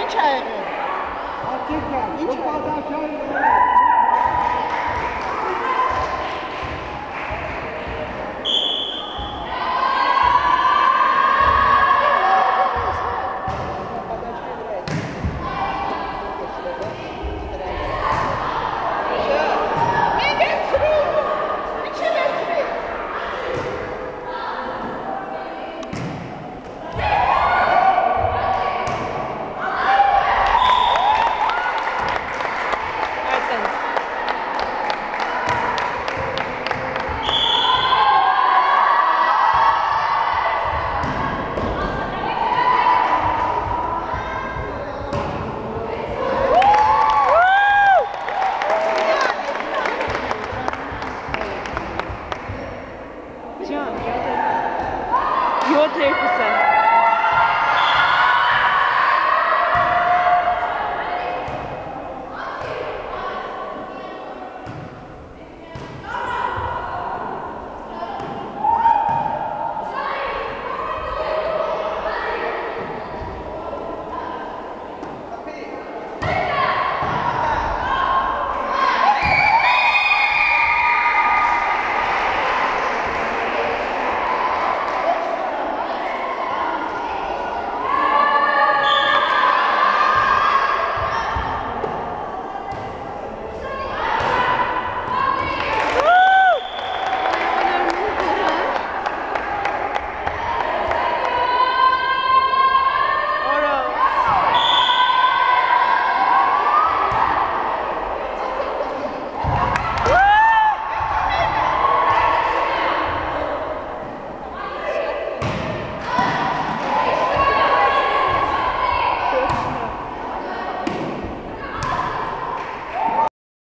Ինչ ա եղել։ Ինչ ա։ Այդտենց։ Can, gel de. for 3%.